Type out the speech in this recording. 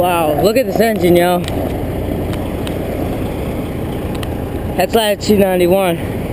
Wow! Look at this engine, yo. That's like a 291.